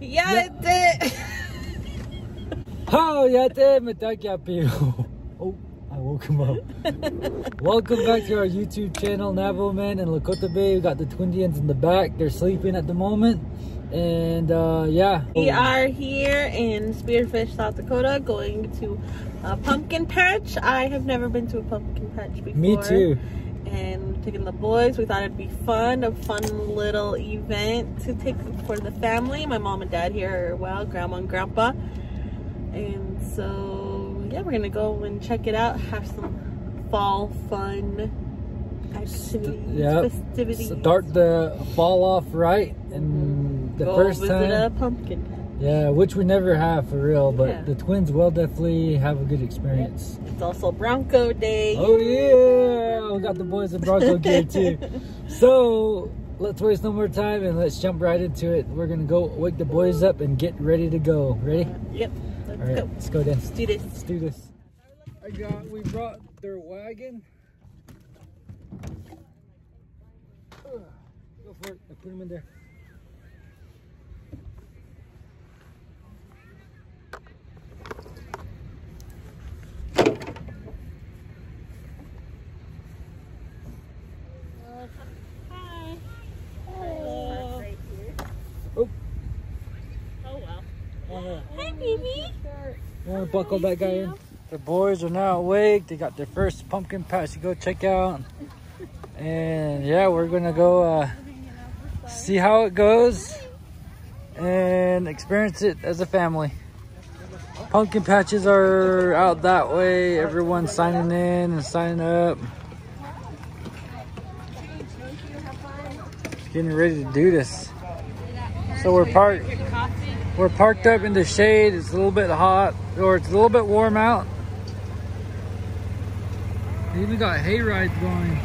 Yate! How yate matagyapi. Oh, I woke him up. Welcome back to our YouTube channel, Navajo Man and Lakota Bae. We got the Twindians in the back. They're sleeping at the moment. And uh, yeah. We are here in Spearfish, South Dakota, going to a pumpkin patch. I have never been to a pumpkin patch before. Me too. And taking the boys, we thought it'd be fun, a fun little event to take for the family. My mom and dad here are well, grandma and grandpa. And so, yeah, we're gonna go and check it out, have some fall fun activities, Yep. festivities. Start the fall off right. And the go first visit time. a pumpkin patch. Yeah, which we never have for real, but Yeah. the twins will definitely have a good experience. It's also Bronco Day. Oh yeah, we got the boys in Bronco gear too. So let's waste no more time and let's jump right into it. We're gonna go wake the boys up and get ready to go. Ready? Yep. Let's All right, go. let's go then. Let's do this. Let's do this. I got. We brought their wagon. Ugh, Go for it. I put them in there. Hi. Hello. Oh. Oh wow. Uh, Hi, baby. You want to buckle that guy in? The boys are now awake. They got their first pumpkin patch to go check out. And yeah, we're gonna go uh, see how it goes and experience it as a family. Pumpkin patches are out that way. Everyone's signing in and signing up. Getting ready to do this. So we're parked. We're parked up in the shade. It's a little bit hot, or it's a little bit warm out. We even got hay rides going.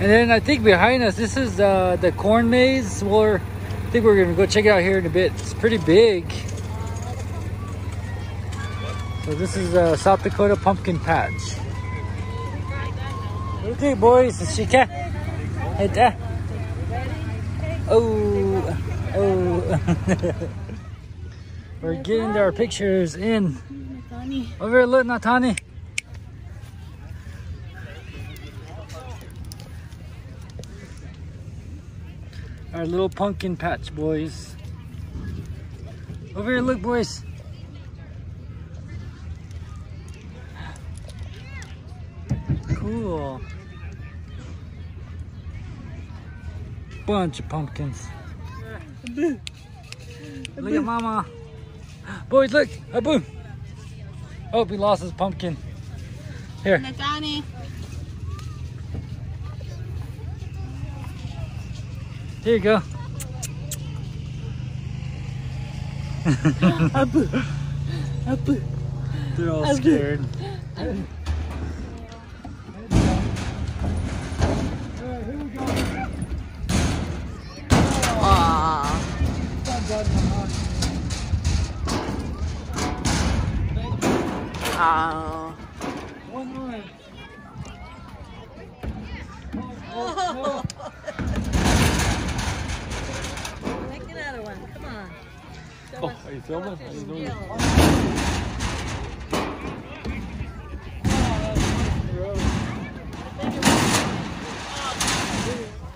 And then I think behind us, this is uh, the corn maze. We're, I think we're gonna go check it out here in a bit. It's pretty big. So this is uh, South Dakota Pumpkin Patch. Okay, boys, she can. Hey. Oh, oh. We're getting our pictures in. Over here, look, Natani. Our little pumpkin patch, boys. Over here, look, boys. Cool. Bunch of pumpkins. Look at mama. Boys, look. Abu. Oh, he lost his pumpkin. Here. Natani. Here you go. Abu. Abu. They're all Abu. scared. Aww. Make another one. Come on. Oh, are you filming? Are you doing?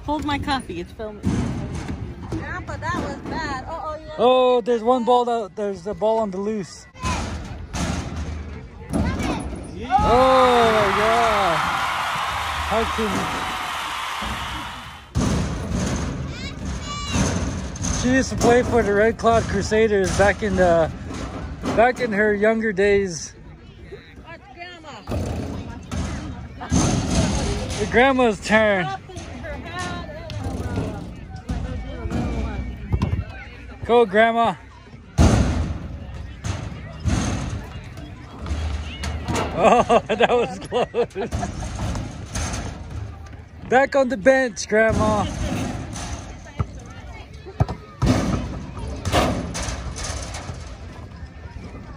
Hold my coffee. It's filming. Grandpa, that was bad. Uh oh, you Oh, there's one ball out. There's a ball on the loose. Oh, yeah. How can She used to play for the Red Cloud Crusaders back in the back in her younger days. The grandma's turn. Go, grandma. Oh, that was close. Back on the bench, grandma.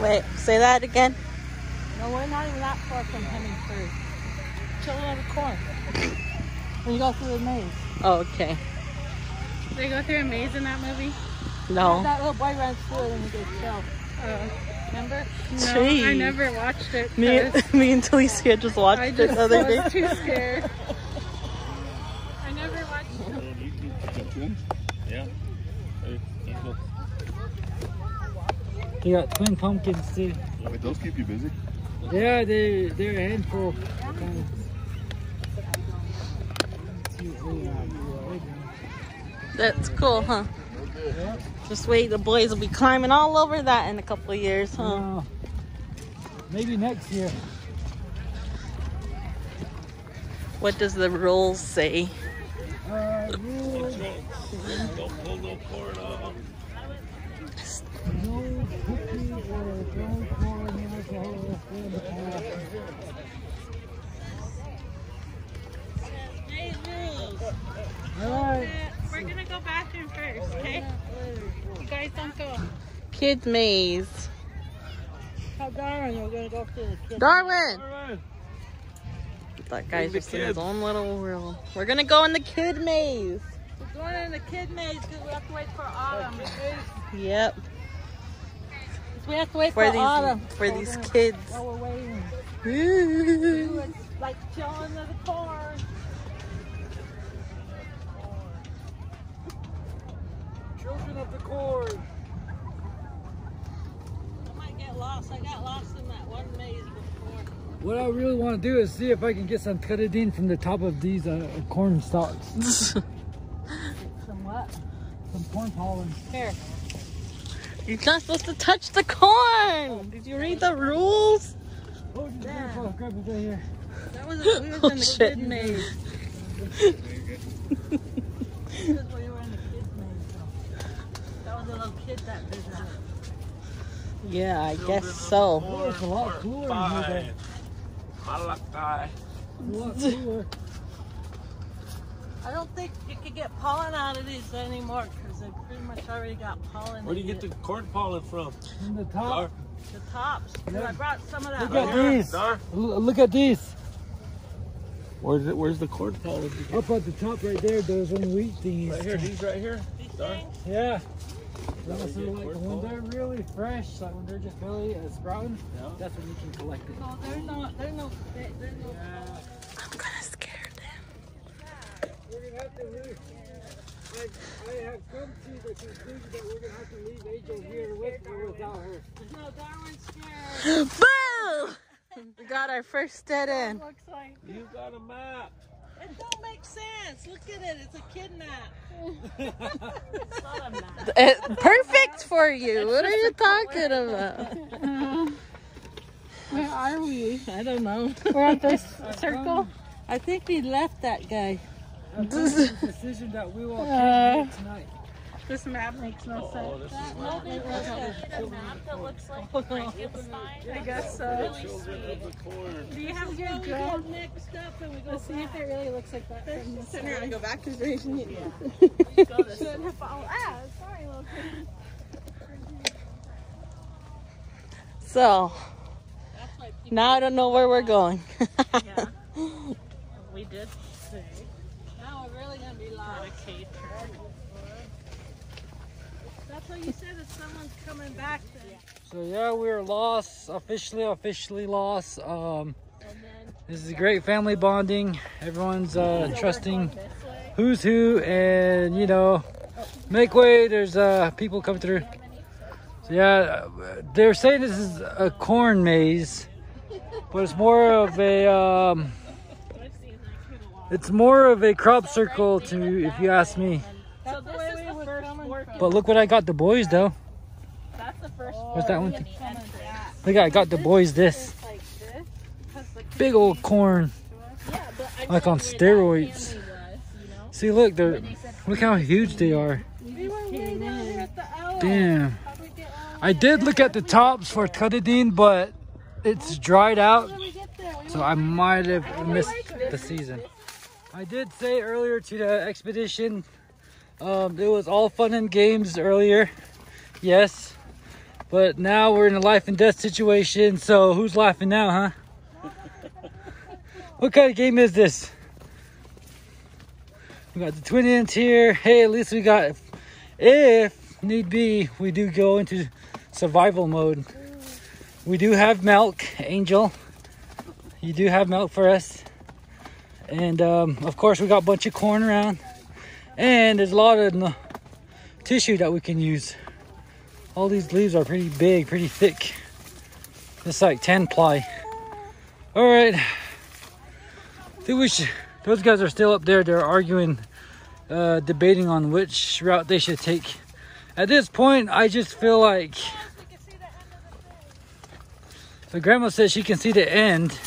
Wait, say that again. No, we're not even that far from Hemingsford. Chilling on the corn. When you go through the maze. Oh, okay. They go through a maze in that movie. No. That little boy runs through it and he gets killed. Oh, Remember? no, I never watched it. Me, me and Talicia just watched I it just the other day. I was too scared. I never watched it. Yeah. Hey, let's go. They got twin pumpkins too. Wait, those keep you busy? Yeah, they they're a handful. That's cool, huh? Just wait, the boys will be climbing all over that in a couple of years, huh? Uh, maybe next year. What does the rules say? Uh, rules, Don't pull no cord off. Kids maze. How Darwin, we're going to go through the kids. Darwin! Alright. That guy's the just in his own little world. We're gonna go in the kid maze. We're going in the kid maze because we have to wait for autumn. Yep. We have to wait For for, these autumn. for these we're kids. While we're waiting. Ooh. It's like chilling in the corn. Children of the corn. I might get lost. I got lost in that one maze before. What I really want to do is see if I can get some cutadine from the top of these uh, corn stalks. Some what? Some corn pollen. Here. You're not supposed to touch the corn. Oh, did you read the rules? Oh, just grab, oh, grab it right here. That was we was Oh, in the shit. kid maze. This is where were in the kid maze. though. That was a little kid that visited. Yeah, I guess so. Oh, it's a lot cooler in here. Malakai. A lot cooler. I don't think you could get pollen out of these anymore because they pretty much already got pollen. Where do you in get the corn pollen from? From the top. Dar? the tops? 'Cause I brought some of that. Look at over. these. Dar? Look at these. Where's it? Where's the corn pollen? Up at the top right there, those one wheat thingies. Right here. These right here. These Dar? things? Yeah. Where That's like when pollen? they're really fresh, like when they're just really uh, sprouting, Yeah. that's when you can collect it. No, they're not. They're no. They're, they're no. I'm gonna scare them. We're gonna have to leave. I, I have come to the conclusion that we're gonna have to leave Angel here with or without her. No, Darwin's scared. Boo! We got our first dead end. Looks like You got a map. it don't make sense. Look at it. It's a kidnap. it's not a map. Perfect for you. What are you talking about? Where are we? I don't know. We're at this circle. I think we left that guy. Come to the decision that we will Uh, tonight. This map makes no Oh, sense. this is they left that. I guess so. the corn. Do you have We your drone? next up and we go Let's see if it really looks like that from this side. and go back because there's Should have followed. Ah, sorry, little. So now I don't know where we're going. Yeah. We did say. Now we're really gonna be lost. That's what you said that someone's coming back then. So yeah, we're lost, officially, officially lost. Um, this is a great family bonding. Everyone's uh, trusting who's who, and you know, make way. There's uh, people coming through. So yeah, they're saying this is a corn maze, but it's more of a um, it's more of a crop circle to, if you ask me. that's the way we were coming from. But look what I got the boys though. That's the first What's that one? coming back. Look, I got the boys this Like this. 'cause the big old corn. Yeah, but I Like on steroids. family was, you know? See, look, they're look how huge they are. Damn. I did look at the tops for Cutadine, but it's dried out, so I might have missed the season. I did say earlier to the expedition, um, it was all fun and games earlier, yes, but now we're in a life and death situation, so who's laughing now, huh? what kind of game is this? We got the Twindians here. Hey, at least we got, if need be, we do go into survival mode. We do have milk, Angel. You do have milk for us. And um, of course, we got a bunch of corn around. And there's a lot of tissue that we can use. All these leaves are pretty big, pretty thick. It's like 10 ply. All right. I think we should, those guys are still up there. They're arguing, uh, debating on which route they should take. At this point, I just feel like. So grandma says she can see the end.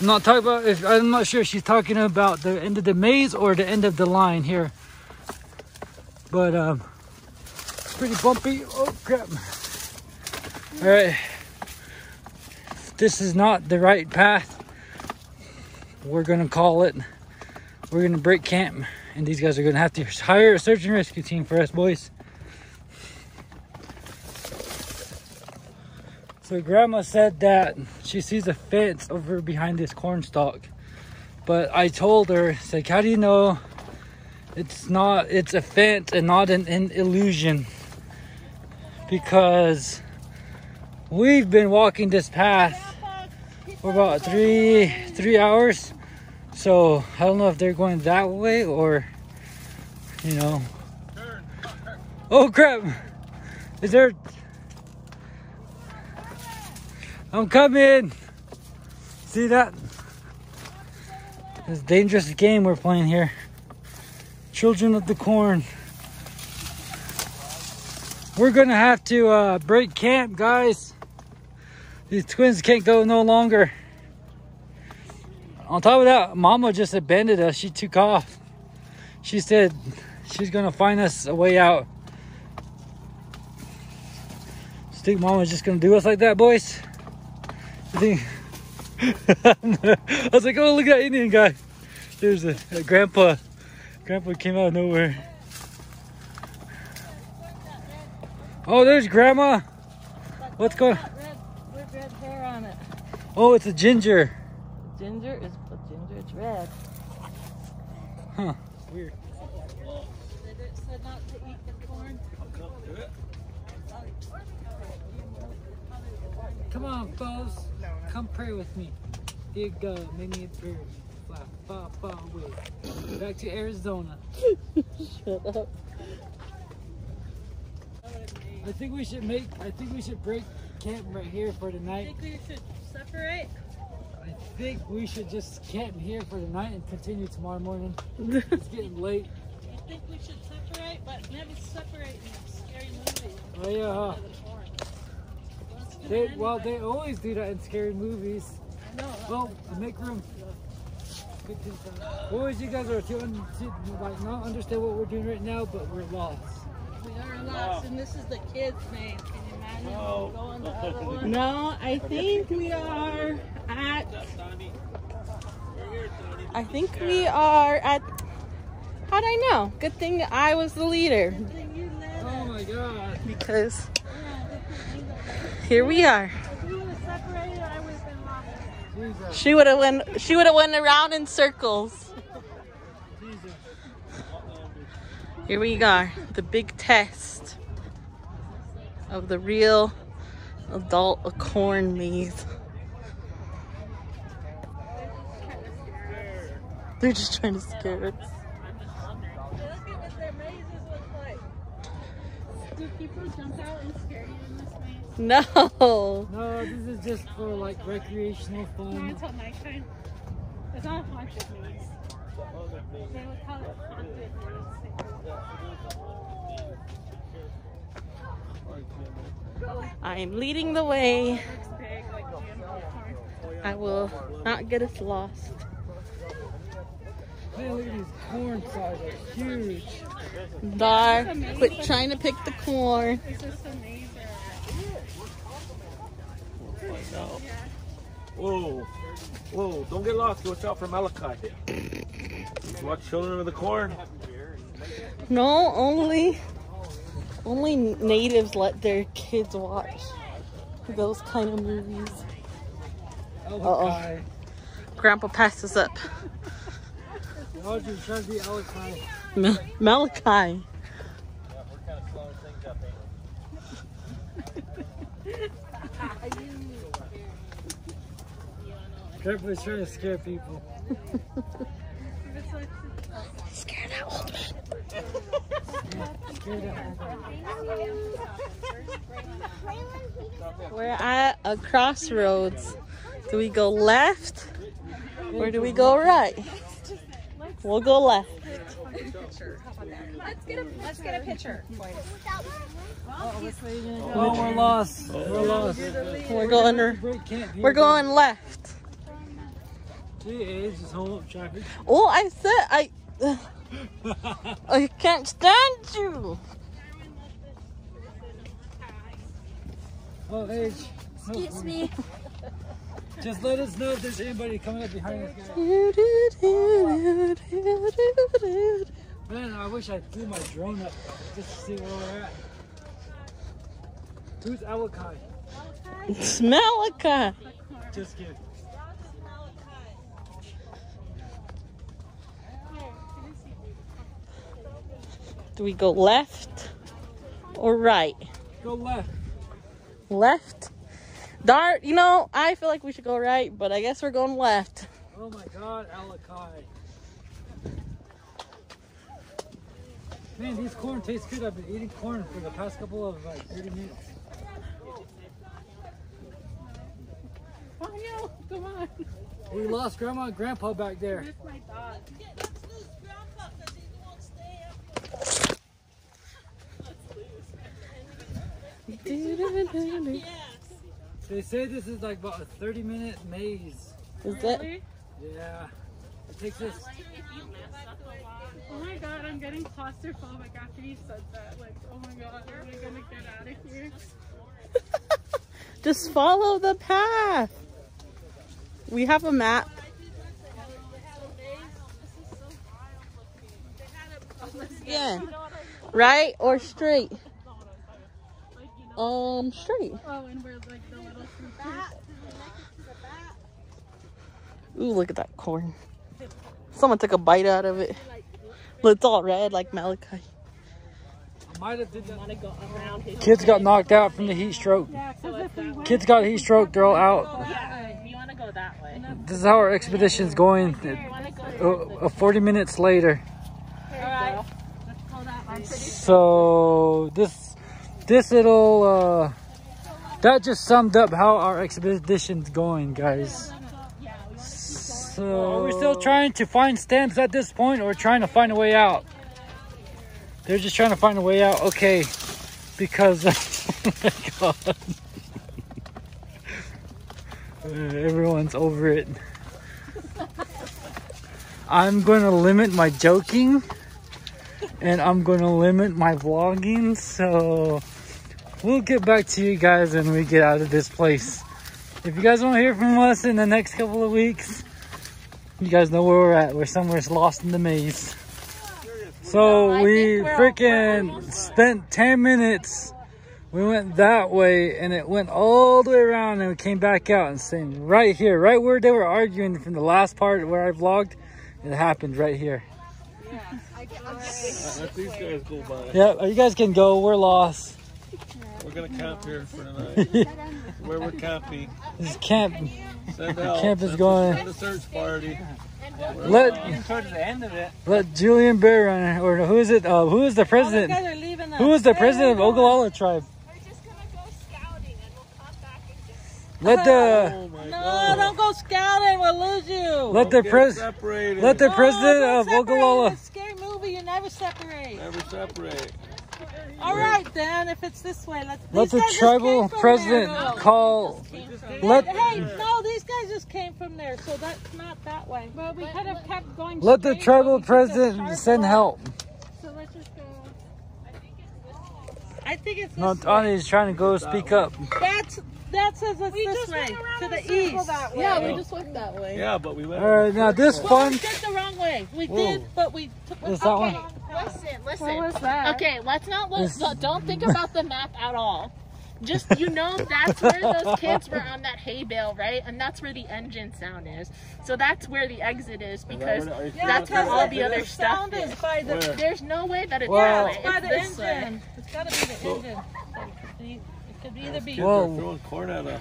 I'm not talking about if I'm not sure if she's talking about the end of the maze or the end of the line here. But um pretty bumpy. Oh crap. Alright. This is not the right path. We're gonna call it. We're gonna break camp and these guys are gonna have to hire a search and rescue team for us boys. So grandma said that she sees a fence over behind this corn stalk. But I told her, like, how do you know it's not, it's a fence and not an, an illusion? Because we've been walking this path for about three, three hours. So I don't know if they're going that way or, you know. Oh crap! Is there I'm coming. See that? This dangerous game we're playing here. Children of the Corn. We're gonna have to uh, break camp, guys. These twins can't go no longer. On top of that, Mama just abandoned us. She took off. She said she's gonna find us a way out. So think Mama's just gonna do us like that, boys? I think I was like, oh look at that Indian guy. There's a, a grandpa. Grandpa came out of nowhere. Oh, there's grandma. What's going? Red, with red hair on it. Oh, it's a ginger. Ginger is ginger. It's red. Huh? Weird. They did- said not to eat the corn. Come on, fellas. Come pray with me. Dear God, make me a prayer. Fly far, far away. Back to Arizona. Shut up. I think we should make. I think we should break camp right here for tonight. I think we should separate. I think we should just camp here for the night and continue tomorrow morning. it's getting late. I think we should separate, but never separate in a scary movie. Oh yeah. huh? By the corn. Let's do They, well, they always do that in scary movies. I know. Well, make room. Good to- Boys, you guys are feeling like not understand what we're doing right now, but we're lost. We are lost, and this is the kids' maze. Can you imagine going the other one? No, I think we are at. I think we are at. How'd I know? Good thing I was the leader Oh my god. because here we are. If we would have separated, I would have been lost. Jesus. She would have went. She would have went around in circles. Here we are, the big test of the real adult corn maze. They're just trying to scare us. Look at what their mazes look like. Do people jump out and scare you in this maze? No. No, this is just for like recreational No, fun. it's at nighttime. It's not a haunted maze. They would call it haunted maze. I am leading the way. Looks big, like Jim Corn. I will not get us lost. Man, look at these corn size. They're huge. Dar, quit trying to pick the corn. It's just amazing. Whoa. Whoa, don't get lost. Watch out for Malachi. Watch Children of the Corn. No, only only natives let their kids watch those kind of movies. Oh, Grandpa passes up. Audrey trying to be Alakai. Ma- Malachi. Grandpa's trying to scare people. Scare that old man. Scare that We're at a crossroads. Do we go left or do we go right? We'll go left. Let's get a let's get a picture. Oh, we're lost. We're lost. We're going Break we're going left. Gee, Age, just hold. Oh, I said I I can't stand you. Oh, Age. Excuse me. Just let us know if there's anybody coming up behind us. Man, I wish I threw my drone up just to see where we're at. Who's Alakai? It's Malachi. Just kidding. Do we go left or right? Go left. Left. Dart, you know, I feel like we should go right, but I guess we're going left. Oh my god, Alakai. Man, these corn taste good. I've been eating corn for the past couple of like 30 minutes. Oh no, come on. We lost Grandma and Grandpa back there. Where's? They say this is like about a 30 minute maze. Is that Really? Yeah. It takes us. Oh my god, I'm getting claustrophobic after you said that. Like, oh my god, are we gonna get out of here? just follow the path? We have a map. Yeah. Right or straight? Um, straight. Oh, and we're like the little. Ooh, look at that corn. Someone took a bite out of it. Look, It's all red like Malachi. I might have did that. go around his Kids got knocked out from the heat stroke. Kids got heat stroke. They're all out. Yeah, you want to go that way. This is how our expedition's going. You want to go Uh, uh, 40 minutes later. Alright. So this this little uh that just summed up how our expedition's going, guys. So are we still trying to find stamps at this point or trying to find a way out? They're just trying to find a way out. Okay. Because oh my god. Uh, everyone's over it. I'm to limit my joking and I'm to limit my vlogging. So we'll get back to you guys when we get out of this place. If you guys want to hear from us in the next couple of weeks, you guys know where we're at. We're somewhere lost in the maze. So we freaking spent 10 minutes. We went that way and it went all the way around and we came back out and saying right here, right where they were arguing from the last part where I vlogged, it happened right here. Let these guys go by. Yeah, you guys can go. We're lost. We're gonna camp here for tonight. Where we're camping. This is camp. Send out. camp is going- Send a search party. Let towards the end of it. let Julian Bear Runner who is it? Uh, who is the president? are Who is the president of Oglala tribe? We're just gonna go scouting and we'll come back and get Let the Oh No, god. don't go scouting. We'll lose you. let the pres separated. let the No, president don't of separate. Oglala It's a scary movie. You never separate. Never separate. All right, then. If it's this way, let's. Let these the tribal president there. call. Let Hey, no, these guys just came from there, so that's not that way. But we could have kept going. let the tribal but we took the president send help. So let's just go. I think it's this No, way. Tani's trying to go speak up. That's that says it's this way to the east. Yeah, we just went that way. Yeah, but we went. All right, now this Well, fun. we did the wrong way. We Whoa. did, but we took Is that one? Listen, listen. What was that? Okay, let's not look. Don't think about the map at all. Just you know, that's where those kids were on that hay bale, right? And that's where the engine sound is. So that's where the exit is because where- are you that's where all the- the other the stuff sound is is. by the Where? There's no way that it's Well- that way. by It's the this way. engine. It's got to be the engine. So it could be- It could be. Kids Whoa. are throwing corn at us.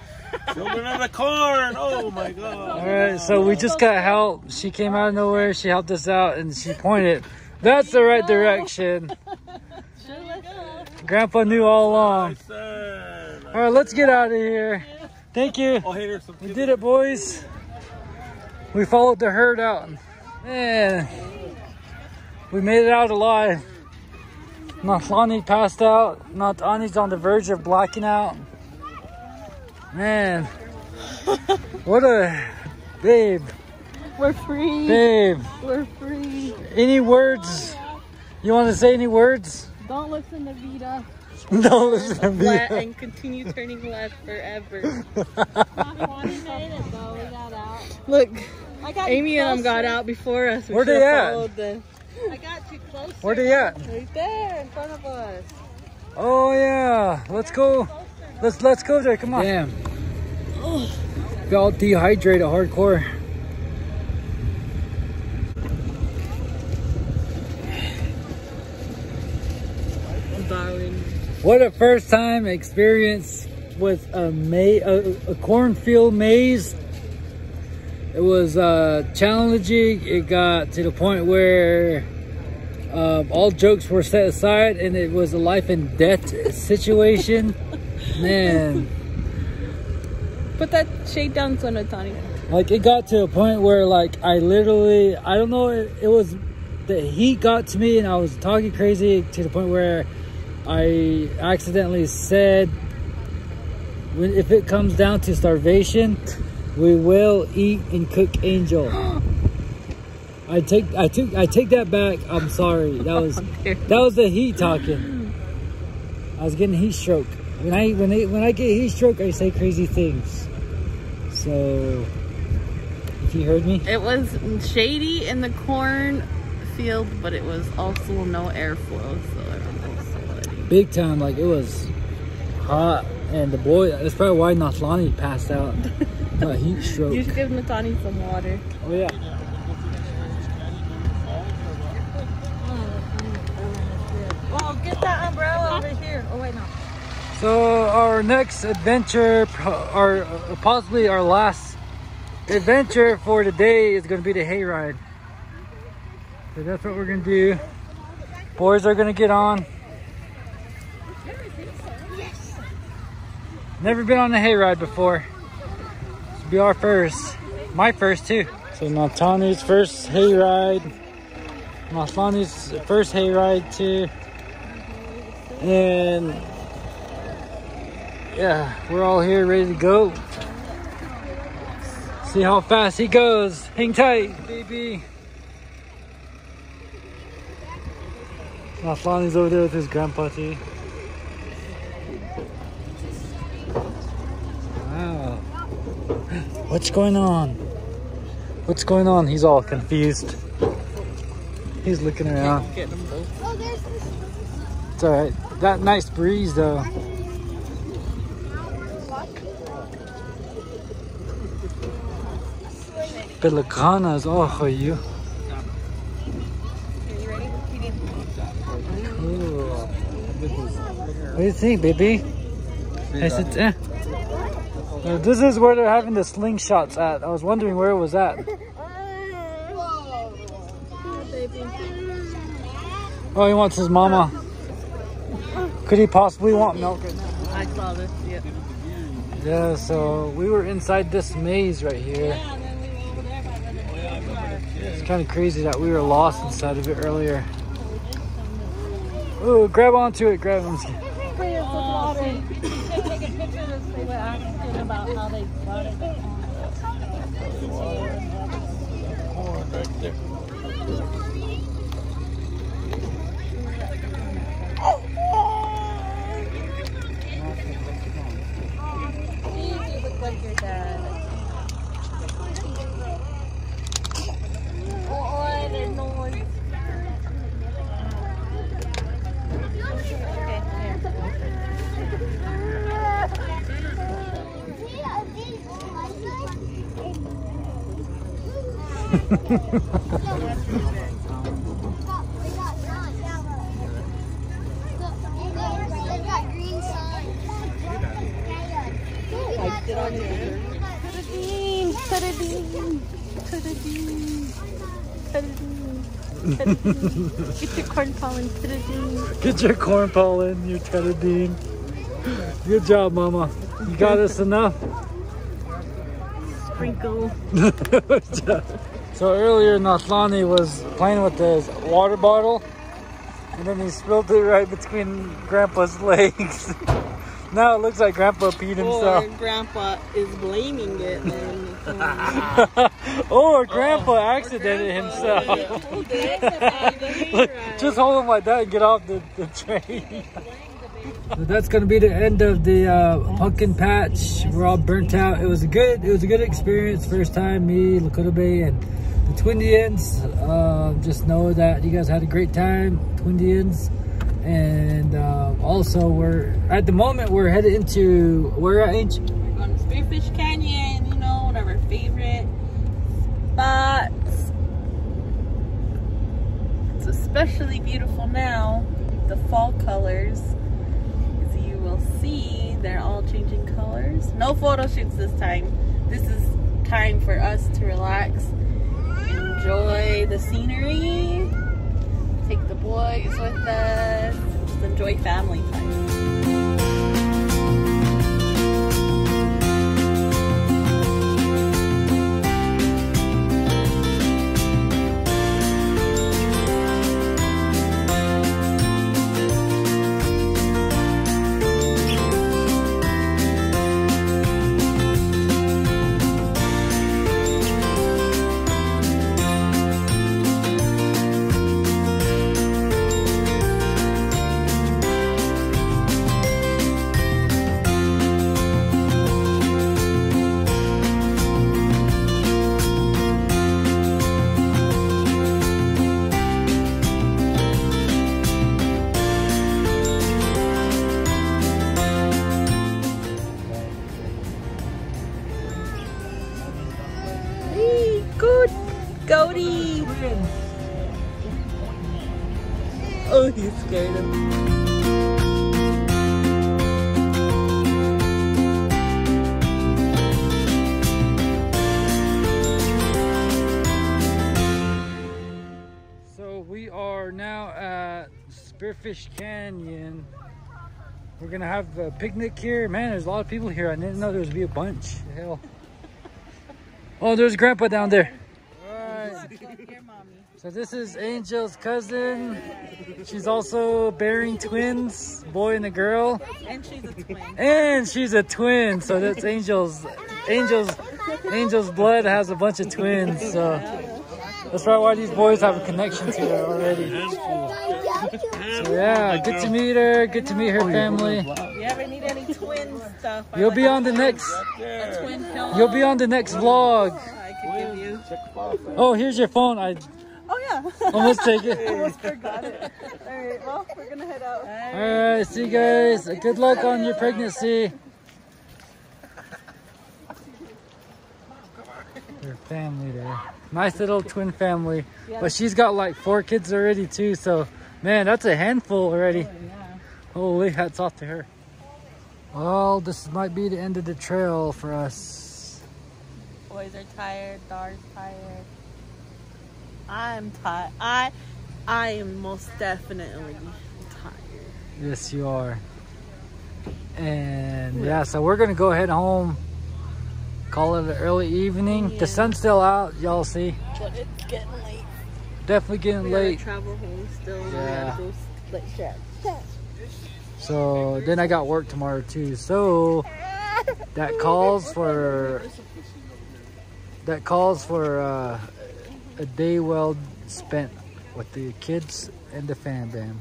Children at the corn. Oh my god. All right, so we just got help. She came out of nowhere. She helped us out, and she pointed. That's the right direction. Grandpa knew all along. All right, let's get out of here. Thank you. Oh, hey, there's some We did it, boys. We followed the herd out. Man, we made it out alive. Natlani passed out. Natani's on the verge of blacking out. Man, what a babe, We're free. babe. We're free. Any words? You want to say any words? Don't listen to Vita. Don't listen to Left me. and continue turning left forever. We made it though. We got out. Look, I got Amy and them got out before us. We Where they at? followed them. I got you closer. Where they at? Right there in front of us. Oh yeah, let's go. Let's let's go there. Come on. Damn. Felt dehydrated hardcore. What a first time experience with a ma- a, a cornfield maze. It was uh, challenging. It got to the point where um, all jokes were set aside, and it was a life and death situation. Man. Put that shade down, Son Tony. Like it got to a point where like I literally I don't know it, it was the heat got to me and I was talking crazy to the point where I accidentally said when if it comes down to starvation we will eat and cook angel. I take I took I take that back. I'm sorry. That was that was the heat talking. I was getting heat stroke. When I when I when I get heat stroke I say crazy things. So if you heard me? It was shady in the corn field, but it was also no airflow, so I don't know. sweaty. Big time, like it was hot, and the boy. That's probably why Natlani passed out. Got heat stroke. You should give Natani some water. Oh yeah. Well, get that umbrella over here. Oh wait, no. So our next adventure, our uh, possibly our last adventure for the day, is going to be the hayride. So that's what we're going to do. Boys are going to get on. Never been on a hayride before. This will be our first. My first too. So Natani's first hayride. Natani's first hayride too. And yeah, we're all here ready to go. See how fast he goes. Hang tight, baby. Naflani's over there with his grandpa too. What's going on? What's going on? He's all confused. He's looking around. It's alright. That nice breeze though. Pelicanas, oh, are you? Cool. What do you think, baby? I said, eh. Uh, this is where they're having the slingshots at. I was wondering where it was at. Oh, he wants his mama. Could he possibly want milk? I saw this. Yeah. Yeah, so we were inside this maze right here. It's kind of crazy that we were lost inside of it earlier. Oh, grab onto it, grab them. Oh, about how they got it. Right there. You look like your dad. Oh, there's no one. Okay, here. Get your corn pollen. Get your corn pollen, your tetadine. Good job, Mama. You got us enough. Sprinkle. so earlier, Nathlani was playing with his water bottle, and then he spilled it right between Grandpa's legs. Now it looks like Grandpa peed himself. Or himself. grandpa is blaming it. And, or Grandpa accidented himself. Look, just hold him like that and get off the, the train. So that's gonna be the end of the uh, pumpkin patch. We're all burnt out. It was a good, it was a good experience. First time me, Lakota Bae, and the Twindians. Uh, just know that you guys had a great time, Twindians. And uh, also, we're at the moment we're headed into where Ainge? We're going to Spearfish Canyon, you know, one of our favorite spots. It's especially beautiful now. The fall colors, as you will see, they're all changing colors. No photo shoots this time. This is time for us to relax, enjoy the scenery, take the boys with us, just enjoy family time. Spearfish Canyon. We're gonna have a picnic here. Man, there's a lot of people here. I didn't know there was be a bunch. Hell. Oh, there's Grandpa down there. So this is Angel's cousin. She's also bearing twins, boy and a girl. And she's a twin. And she's a twin, so that's Angel's Angel's Angel's blood has a bunch of twins, so that's right why these boys have a connection to her already. So yeah, good to meet her, good to meet her family. You ever need any twin stuff? You'll be on the next a twin pillow. you'll be on the next oh, vlog. I could give you. Oh, here's your phone. I Oh yeah. almost take it. Almost forgot it. All right. Well, we're gonna head out. Alright, see you guys. Good luck on your pregnancy. Your family there. Nice little twin family. But she's got like four kids already too, so man, that's a handful already. Oh, Holy hats off to her. Well, this might be the end of the trail for us. Boys are tired. Dar's tired. I'm tired. I, I am most definitely tired. Yes, you are. And yeah, so we're gonna go head home. Call it an early evening. Yeah. The sun's still out, y'all see. But it's getting late. Definitely getting we late. travel home still. Yeah. Late like. So then I got work tomorrow too. So that calls for that calls for uh, a day well spent with the kids and the fan band.